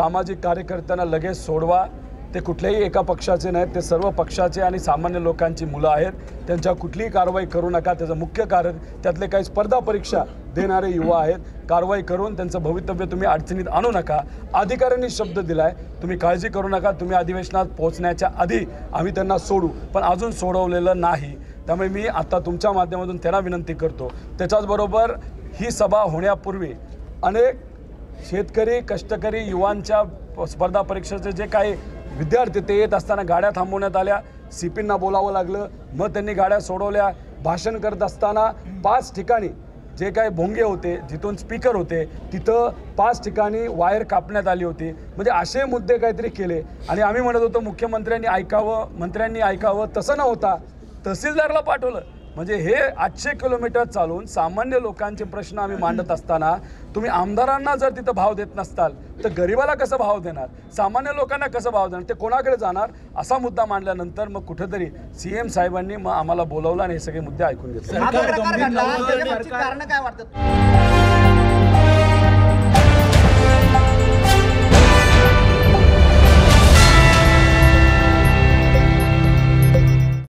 सामाजिक कार्यकर्त्यांना लगेच सोडवा. ते कुठल्याही एका पक्षाचे नाहीत. ते सर्व पक्षाचे आणि सामान्य लोकांची मुलं आहेत. त्यांच्या कुठलीही कारवाई करू नका. त्याचं मुख्य कारण त्यातले काही स्पर्धा परीक्षा देणारे युवा आहेत. कारवाई करून त्यांचं भवितव्य तुम्ही अडचणीत आणू नका. अधिकाऱ्यांनी शब्द दिलाय. तुम्ही काळजी करू नका. तुम्ही अधिवेशनात पोहोचण्याच्या आधी आम्ही त्यांना सोडू. पण अजून सोडवलेलं नाही. त्यामुळे मी आता तुमच्या माध्यमातून त्यांना विनंती करतो. त्याच्याचबरोबर ही सभा होण्यापूर्वी अनेक शेतकरी कष्टकरी युवांच्या प- स्पर्धा परीक्षेचे जे काही विद्यार्थी ते येत असताना गाड्या थांबवण्यात आल्या. सी पींना बोलावं लागलं. मग त्यांनी गाड्या सोडवल्या. भाषण करत असताना पाच ठिकाणी जे काही भोंगे होते जिथून स्पीकर होते तिथं पाच ठिकाणी वायर कापण्यात आली होती. म्हणजे असे मुद्दे काहीतरी केले. आणि आम्ही म्हणत होतो मुख्यमंत्र्यांनी ऐकावं मंत्र्यांनी ऐकावं. तसं न होता तहसीलदारला पाठवलं. म्हणजे हे आठशे किलोमीटर चालून सामान्य लोकांचे प्रश्न आम्ही मांडत असताना तुम्ही आमदारांना जर तिथं भाव देत नसताल तर गरिबाला कसं भाव देणार? सामान्य लोकांना कसं भाव देणार? ते कोणाकडे जाणार? असा मुद्दा मांडल्यानंतर मग कुठेतरी सी एम साहेबांनी मग आम्हाला बोलवलं आणि हे सगळे मुद्दे ऐकून घेतले.